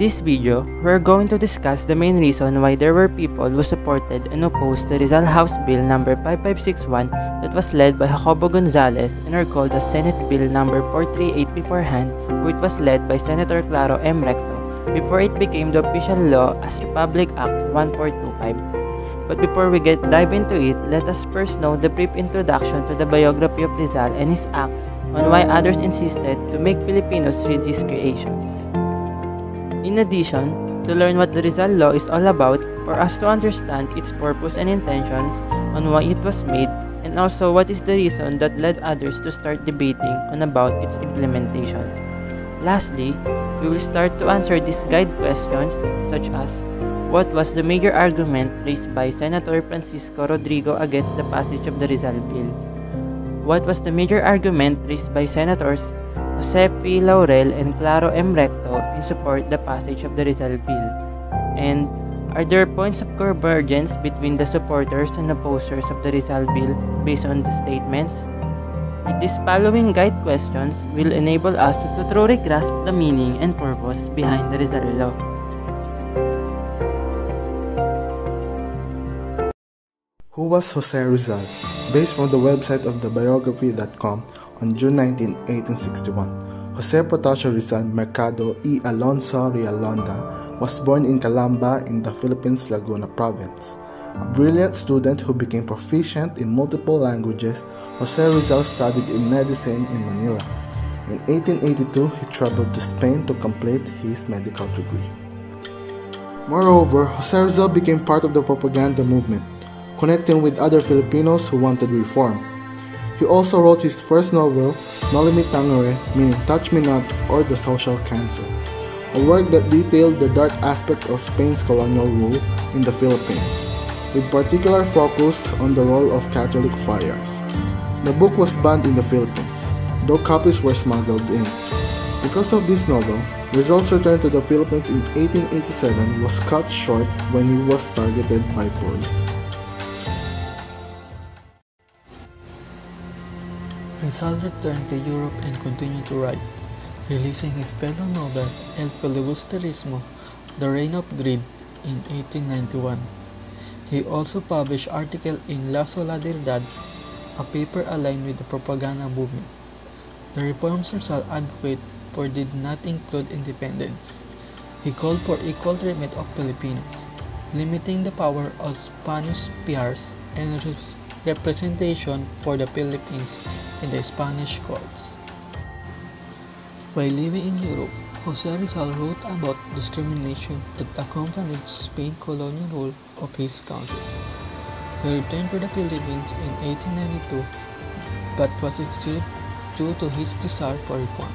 this video, we're going to discuss the main reason why there were people who supported and opposed the Rizal House Bill No. 5561 that was led by Jacobo Gonzales and are called the Senate Bill No. 438 beforehand, which was led by Senator Claro M. Recto before it became the official law as Republic Act 1425. But before we get dive into it, let us first know the brief introduction to the biography of Rizal and his acts on why others insisted to make Filipinos read his creations. In addition, to learn what the Rizal Law is all about, for us to understand its purpose and intentions on why it was made, and also what is the reason that led others to start debating on about its implementation. Lastly, we will start to answer these guide questions such as what was the major argument raised by Senator Francisco Rodrigo against the passage of the Rizal Bill? What was the major argument raised by Senators Jose P. Laurel and Claro M. Recto in support the passage of the Rizal Bill? And are there points of convergence between the supporters and opposers of the Rizal Bill based on the statements? These following guide questions will enable us to thoroughly grasp the meaning and purpose behind the Rizal Law. Who was Jose Rizal? Based on the website of thebiography.com on June 19, 1861, Jose Protasio Rizal Mercado y Alonso Realonda was born in Calamba in the Philippines, Laguna Province. A brilliant student who became proficient in multiple languages, Jose Rizal studied in medicine in Manila. In 1882, he traveled to Spain to complete his medical degree. Moreover, Jose Rizal became part of the propaganda movement, connecting with other Filipinos who wanted reform. He also wrote his first novel, Noli Me Tangere, meaning Touch Me Not or The Social Cancer, a work that detailed the dark aspects of Spain's colonial rule in the Philippines, with particular focus on the role of Catholic friars. The book was banned in the Philippines, though copies were smuggled in. Because of this novel, Rizal's return to the Philippines in 1887 was cut short when he was targeted by police. Rizal returned to Europe and continued to write, releasing his fellow novel El Filibusterismo, The Reign of Greed, in 1891. He also published articles in La Solidaridad, a paper aligned with the propaganda movement. The reforms Rizal advocated for did not include independence. He called for equal treatment of Filipinos, limiting the power of Spanish friars and representation for the Philippines in the Spanish courts. While living in Europe, Jose Rizal wrote about discrimination that accompanied Spain's colonial rule of his country. He returned to the Philippines in 1892 but was exiled due to his desire for reform.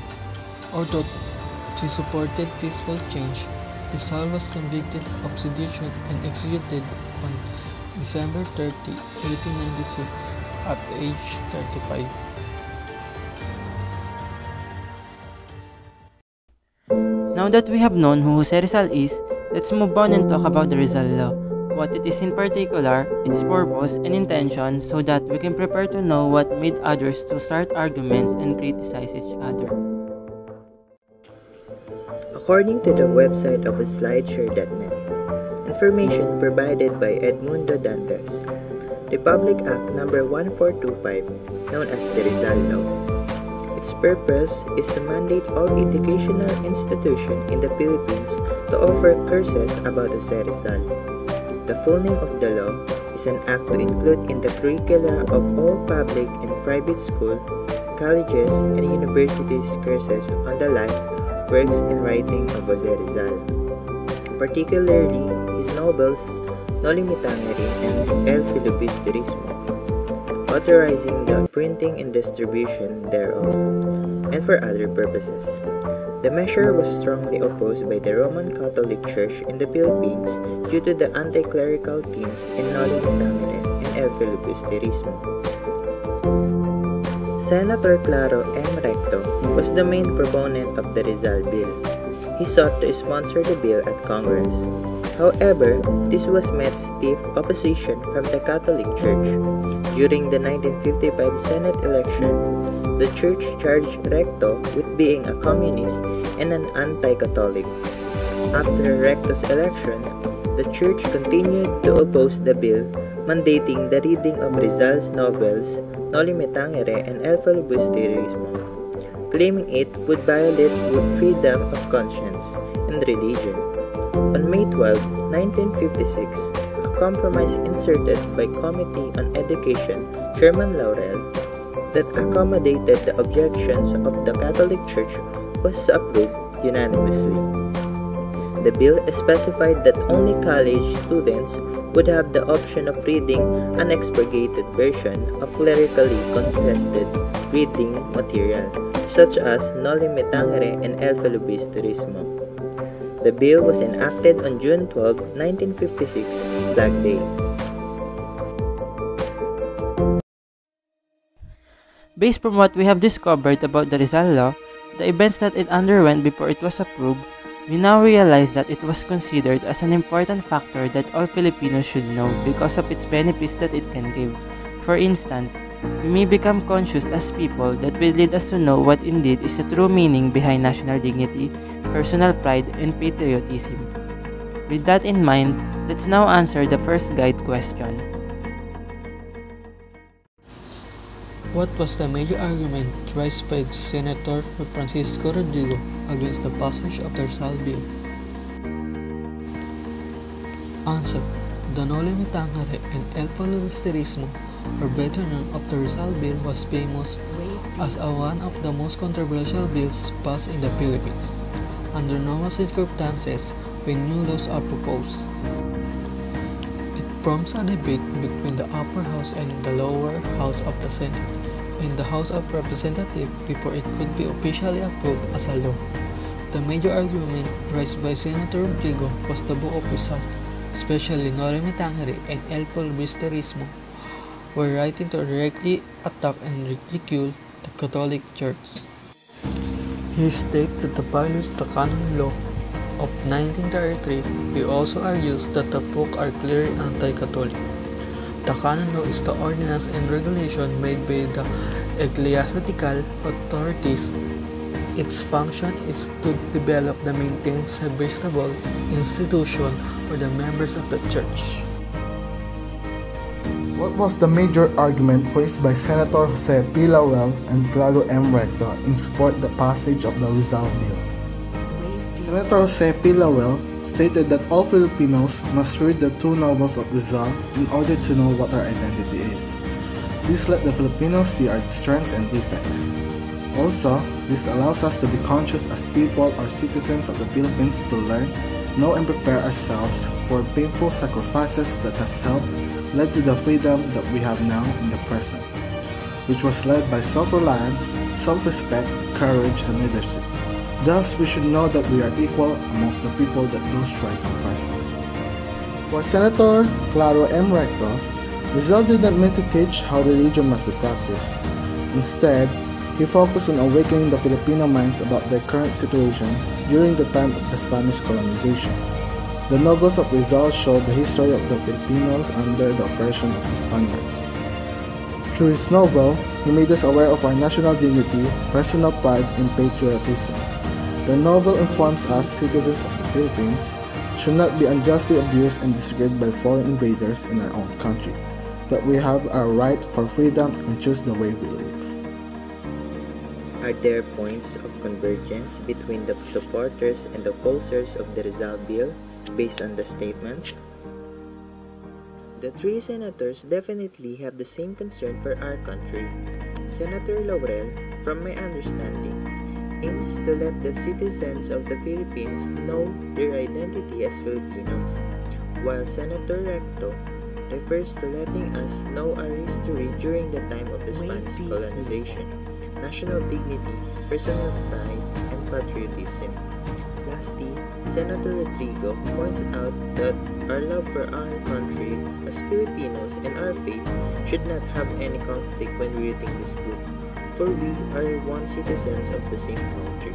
Although he supported peaceful change, Rizal was convicted of sedition and executed on December 30, 1896 at age 35. Now that we have known who Jose Rizal is, let's move on and talk about the Rizal Law, what it is in particular, its purpose and intention so that we can prepare to know what made others to start arguments and criticize each other. According to the website of slideshare.net, information provided by Edmundo Dantes, Republic Act No. 1425, known as the Rizal Law. Its purpose is to mandate all educational institutions in the Philippines to offer courses about Jose Rizal. The full name of the law is an act to include in the curricula of all public and private school, colleges, and universities courses on the life, works, and writing of Jose Rizal, particularly his novels Noli Me Tangere and El Filibusterismo, authorizing the printing and distribution thereof, and for other purposes. The measure was strongly opposed by the Roman Catholic Church in the Philippines due to the anti-clerical themes in Noli Me Tangere and El Filibusterismo. Senator Claro M. Recto was the main proponent of the Rizal Bill. He sought to sponsor the bill at Congress. However, this was met stiff opposition from the Catholic Church. During the 1955 Senate election, the church charged Recto with being a communist and an anti-Catholic. After Recto's election, the church continued to oppose the bill mandating the reading of Rizal's novels Noli Me Tangere and El Filibusterismo, claiming it would violate freedom of conscience and religion. On May 12, 1956, a compromise inserted by Committee on Education Chairman Laurel that accommodated the objections of the Catholic Church was approved unanimously. The bill specified that only college students would have the option of reading an expurgated version of lyrically contested reading material, such as Noli Me Tangere and El Filibusterismo. The bill was enacted on June 12, 1956, Flag Day. Based from what we have discovered about the Rizal Law, the events that it underwent before it was approved, we now realize that it was considered as an important factor that all Filipinos should know because of its benefits that it can give. For instance, we may become conscious as people that will lead us to know what indeed is the true meaning behind national dignity, personal pride, and patriotism. With that in mind, let's now answer the first guide question. What was the major argument raised by Senator Francisco Rodrigo against the passage of the Rizal Bill? Answer. Noli Me and El Filibusterismo, better known of the Rizal Bill, was famous as a one of the most controversial bills passed in the Philippines. Under normal circumstances, when new laws are proposed, it prompts a debate between the upper house and the lower house of the Senate in the House of Representatives before it could be officially approved as a law. The major argument raised by Senator Rodrigo was the of Rizal, especially Noli Me Tangere and El Filibusterismo, were writing to directly attack and ridicule the Catholic Church. He stated that the violates the canon law of 1933. He also argues that the book are clearly anti-Catholic. The canon law is the ordinance and regulation made by the ecclesiastical authorities. Its function is to develop and maintain serviceable institution for the members of the church. What was the major argument raised by Senator Jose P. Laurel and Claro M. Recto in support the passage of the Rizal Bill? Senator Jose P. Laurel stated that all Filipinos must read the two novels of Rizal in order to know what our identity is. This let the Filipinos see our strengths and defects. Also, this allows us to be conscious as people or citizens of the Philippines to learn, know and prepare ourselves for painful sacrifices that has helped led to the freedom that we have now in the present, which was led by self-reliance, self-respect, courage, and leadership. Thus, we should know that we are equal amongst the people that try to oppress us. For Senator Claro M. Recto, Rizal did not mean to teach how religion must be practiced. Instead, he focused on awakening the Filipino minds about their current situation during the time of the Spanish colonization. The novels of Rizal show the history of the Filipinos under the oppression of the Spaniards. Through his novel, he made us aware of our national dignity, personal pride, and patriotism. The novel informs us, citizens of the Philippines, should not be unjustly abused and disregarded by foreign invaders in our own country, that we have our right for freedom and choose the way we live. Are there points of convergence between the supporters and opposers of the Rizal Bill based on the statements? The three senators definitely have the same concern for our country. Senator Laurel, from my understanding, aims to let the citizens of the Philippines know their identity as Filipinos, while Senator Recto refers to letting us know our history during the time of the Spanish colonization, national dignity, personal pride, and patriotism. Senator Rodrigo points out that our love for our country as Filipinos and our faith should not have any conflict when reading this book, for we are one citizens of the same country.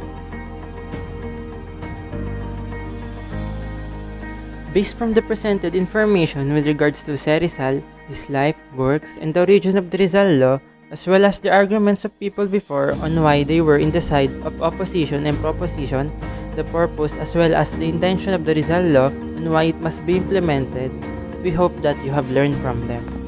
Based from the presented information with regards to Jose Rizal, his life, works, and the origin of the Rizal Law, as well as the arguments of people before on why they were in the side of opposition and proposition, the purpose as well as the intention of the Rizal Law and why it must be implemented, we hope that you have learned from them.